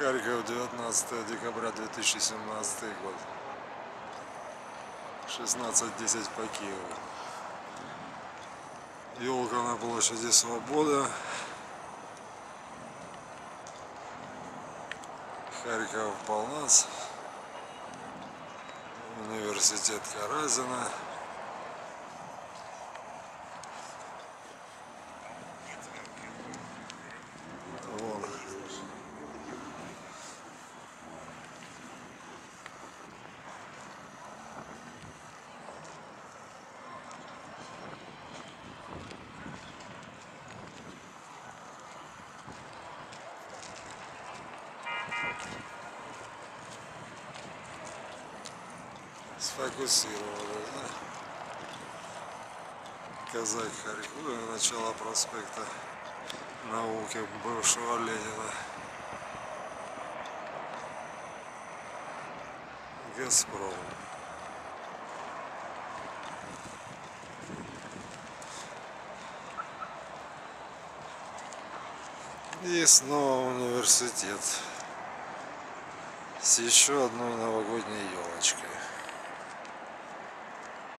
Харьков, 19 декабря 2017 год. 16.10 по Киеву. Елка на площади Свобода. Харьков Полнас. Университет Каразина. Сфокусировали, да? Казак Харьков, начало проспекта науки бывшего Ленина. Газпром. И снова университет с еще одной новогодней елочкой.